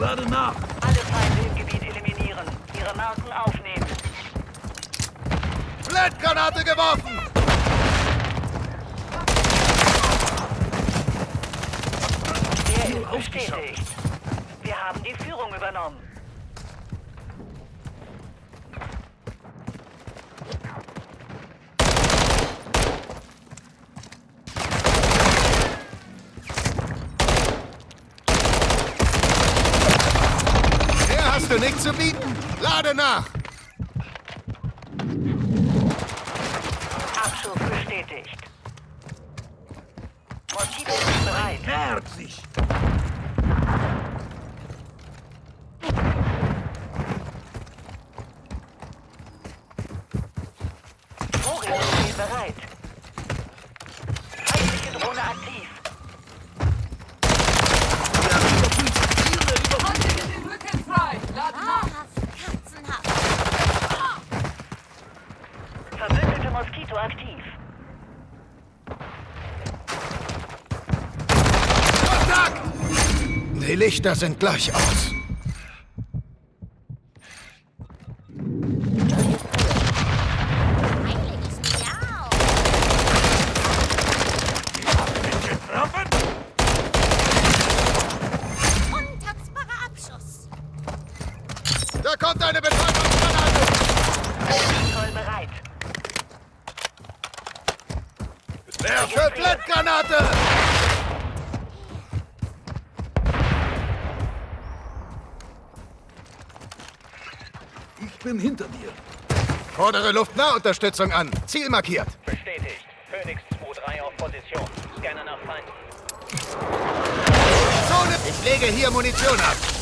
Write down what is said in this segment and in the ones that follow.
Lade nach! Alle Feinde im Gebiet eliminieren. Ihre Marken aufnehmen. Blendgranate geworfen! Der ist bestätigt. Wir haben die Führung übernommen. Hast du nicht zu bieten. Lade nach! Abschuss bestätigt. Moskito ist bereit. Nähert sich! Vogel steht bereit. Feindliche Drohne aktiv. Verbündete Moskito aktiv. Kontakt! Die Lichter sind gleich aus. Untaxbarer Abschuss. Da kommt eine Betäubungsgranate! Zoll bereit. Werfe Blendgranate! Ich bin hinter dir. Fordere Luftnahunterstützung an. Ziel markiert. Bestätigt. Phoenix 2-3 auf Position. Scanner nach Feind. Zone! Ich lege hier Munition ab.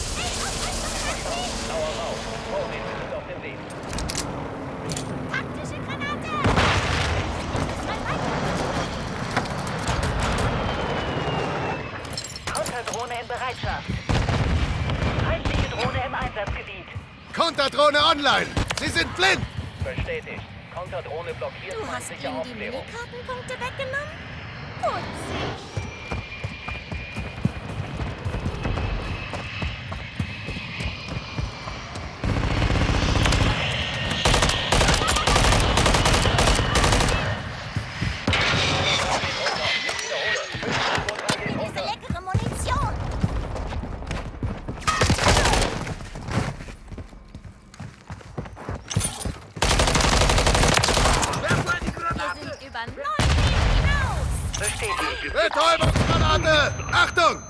Konterdrohne online. Sie sind blind. Bestätigt. Konterdrohne blockiert Du hast ihm die Aufklärung. Minikartenpunkte weggenommen? Putzig. Betäubungsgranate! Achtung!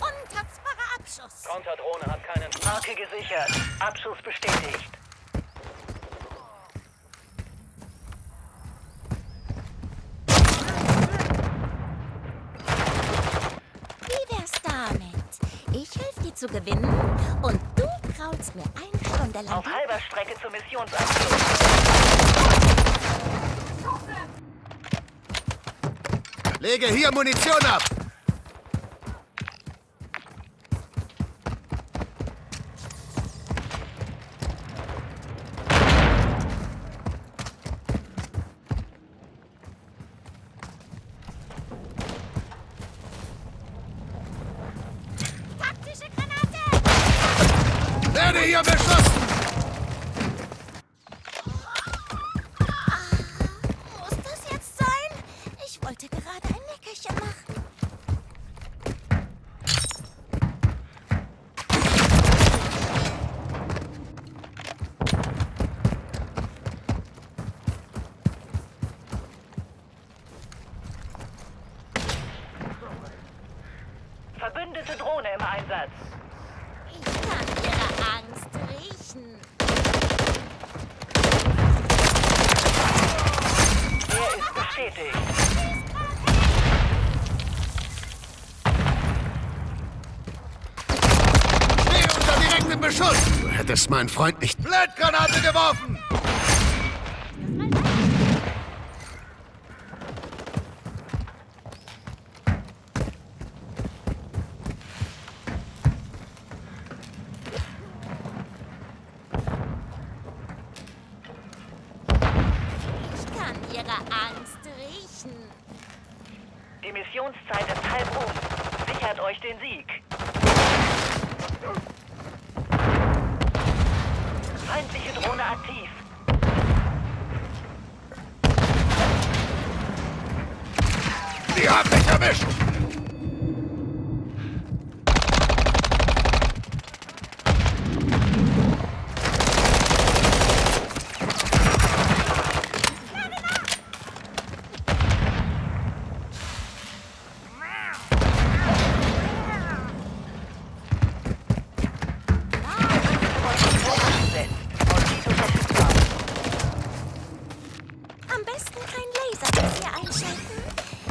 Untaxbarer Abschuss. Konterdrohne hat keinen Marke gesichert. Abschuss bestätigt. Wie wär's damit? Ich helfe dir zu gewinnen und du kraulst mir eine Stunde lang Auf halber Strecke zum Missionsabschluss. Lege hier Munition ab. taktische Granate. Werde hier beschossen. Muss das jetzt sein? Ich wollte gerade ein Nickerchen machen. Verbündete Drohne im Einsatz. Ich kann ihre Angst riechen. Der ist bestätigt. Stehe unter direktem Beschuss. Du hättest meinen Freund nicht Blendgranate geworfen. Ich kann Missionszeit ist halb um. Sicher sichert euch den Sieg. Feindliche Drohne aktiv. Die haben mich erwischt! Eingesetzt. Moskito verfügbar. Am besten kein Laserfeuer einschalten.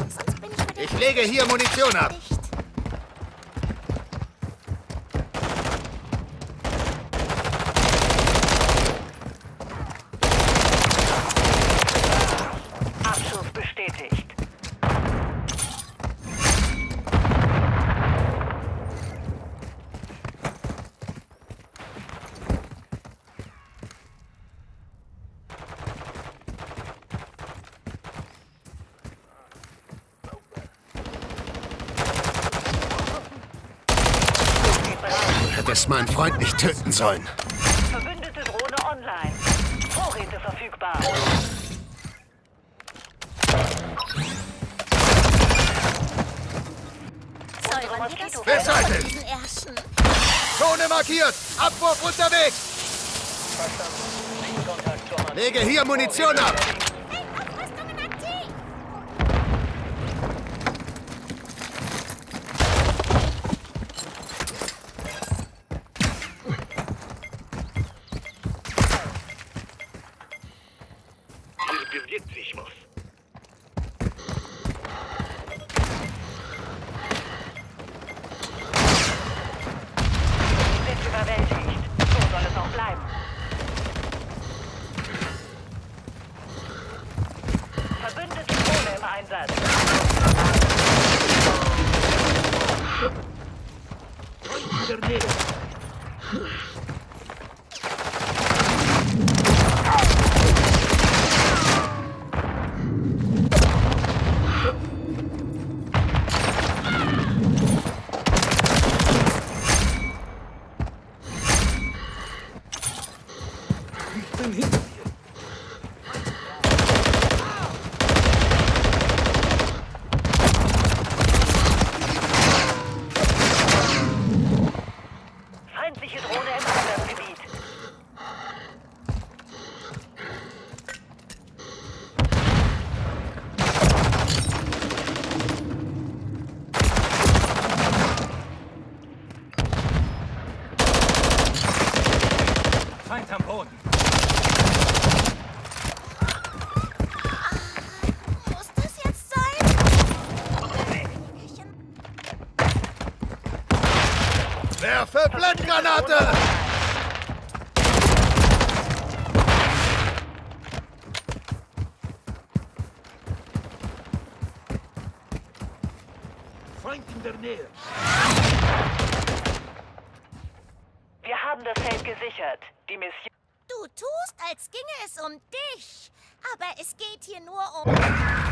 Sonst bin ich Ich lege hier Munition ab. Nicht. Abschuss bestätigt. Steht bereit. Du hättest meinen Freund nicht töten sollen. Verbündete Drohne online. Vorräte verfügbar. Ärschen. Zone markiert! Abwurf unterwegs! Mann. Lege hier Munition ab! 190 überwältigt. So soll es auch bleiben. Verbündete Drohne im Einsatz. Tornado. Feind am Boden. Muss das jetzt sein? Werfe Blendgranate! Feind in der Nähe. Wir haben das Feld gesichert. Die Mission. Du tust, als ginge es um dich. Aber es geht hier nur um...